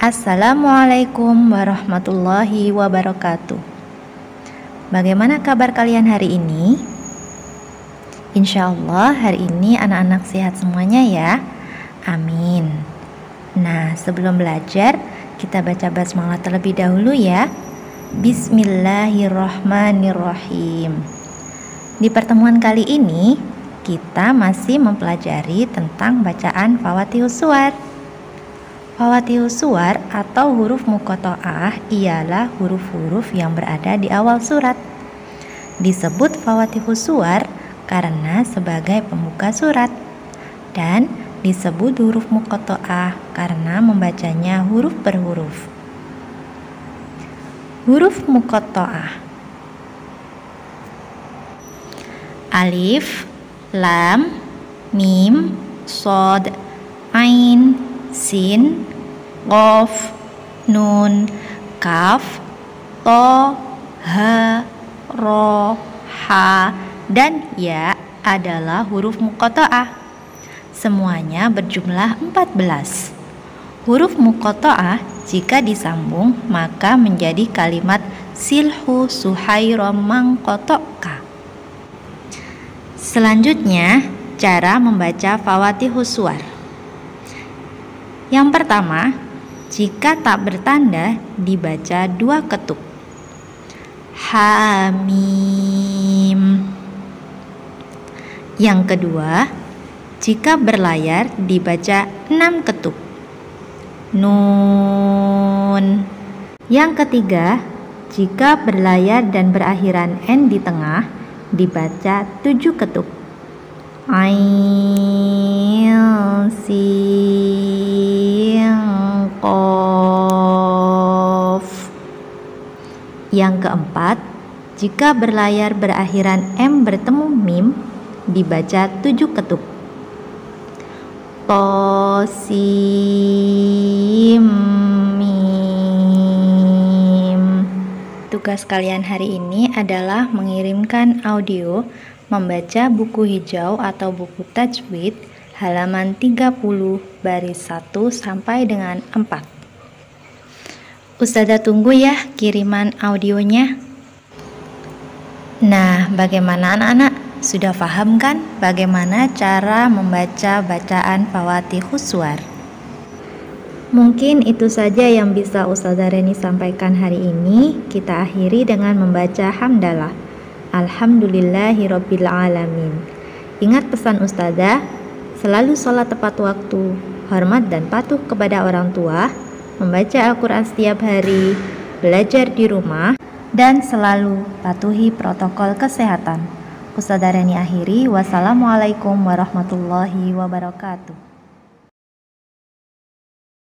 Assalamualaikum warahmatullahi wabarakatuh. Bagaimana kabar kalian hari ini? Insya Allah hari ini anak-anak sehat semuanya ya. Amin. Nah, sebelum belajar, kita baca basmalah terlebih dahulu ya. Bismillahirrahmanirrahim. Di pertemuan kali ini, kita masih mempelajari tentang bacaan Fawatihus Suwar. Fawatihus suar atau huruf mukoto'ah ialah huruf-huruf yang berada di awal surat. Disebut fawatihus suar karena sebagai pembuka surat dan disebut huruf mukoto'ah karena membacanya huruf per huruf. Huruf mukoto'ah Alif, Lam, Mim, Sod, Ain, Sin, Qaf, Nun, Kaf, To, Ha, Ro, Ha, dan Ya adalah huruf mukoto'ah. Semuanya berjumlah 14. Huruf mukoto'ah jika disambung maka menjadi kalimat silhu suhairo mangkotoka. Selanjutnya, cara membaca fawatihus suar. Yang pertama, jika tak bertanda dibaca dua ketuk. Hamim. Yang kedua, jika berlayar dibaca enam ketuk. Nun. Yang ketiga, jika berlayar dan berakhiran n di tengah dibaca tujuh ketuk. Ain sin Yang keempat, jika berlayar berakhiran m bertemu mim dibaca tujuh ketuk. Tosim mim. Tugas kalian hari ini adalah mengirimkan audio membaca buku hijau atau buku tajwid halaman 30 baris 1 sampai dengan 4. Ustazah tunggu ya kiriman audionya. Nah, bagaimana anak-anak? Sudah paham kan bagaimana cara membaca bacaan Fawatihus Suar? Mungkin itu saja yang bisa Ustazah Reni sampaikan hari ini. Kita akhiri dengan membaca hamdalah. Alhamdulillahirabbil alamin. Ingat pesan ustazah, selalu sholat tepat waktu, hormat dan patuh kepada orang tua, membaca Al-Quran setiap hari, belajar di rumah, dan selalu patuhi protokol kesehatan. Ustazah Reni akhiri, wassalamualaikum warahmatullahi wabarakatuh.